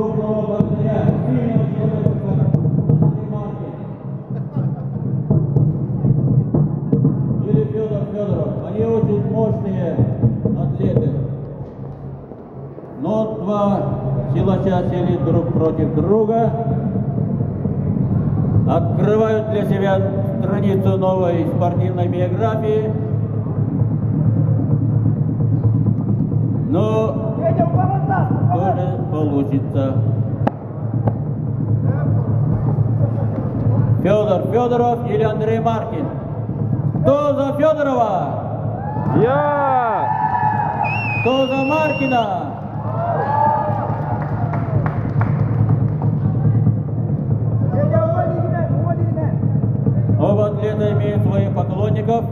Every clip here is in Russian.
крупного богатыря, сильного человека, Федоров. Они очень мощные атлеты. Но два силача сели друг против друга, открывают для себя страницу новой спортивной биографии, получится. Федор Федоров или Андрей Маркин? Кто за Федорова? Я! Кто за Маркина? Оба атлета имеют своих поклонников.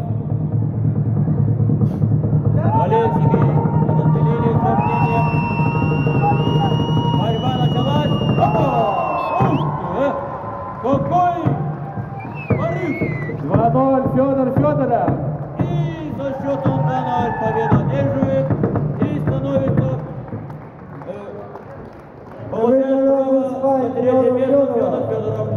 2-0 Федор Федоров. И за счетом 2-0 победа одерживает и становится э, получает право на третье место Федор Федоров.